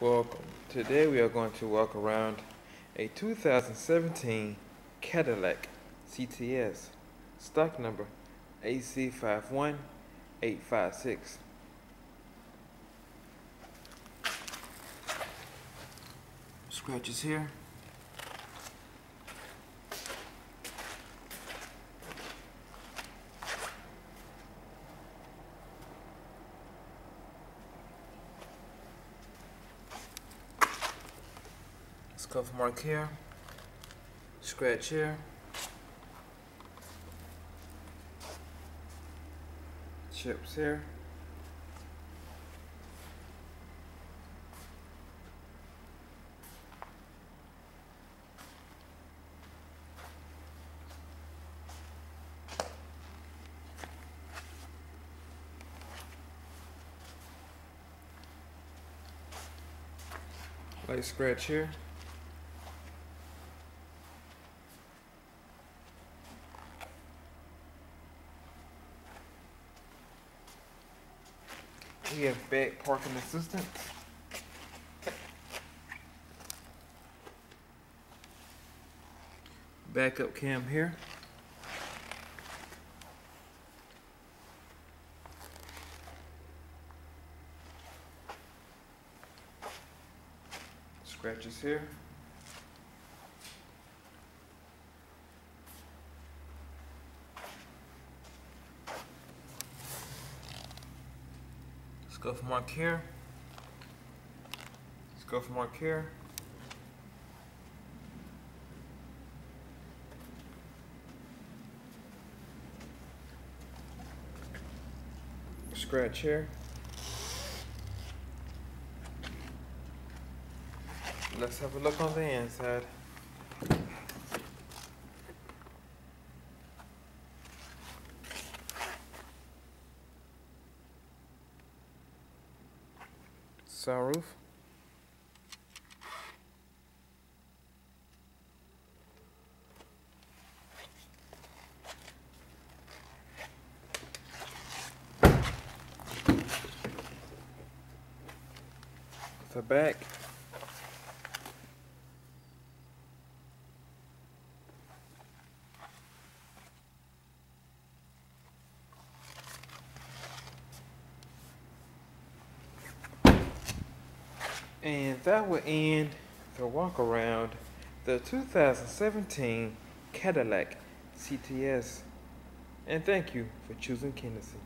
Welcome. Today we are going to walk around a 2017 Cadillac CTS, stock number AC51856. Scratches here. Scuff mark here. Scratch here. Chips here. Light scratch here. We have back parking assistance. Backup cam here. Scratches here. Scuff mark here. Scuff mark here. Scratch here. Let's have a look on the inside. Sunroof. The back. And that will end the walk around the 2017 Cadillac CTS. And thank you for choosing Hennessy.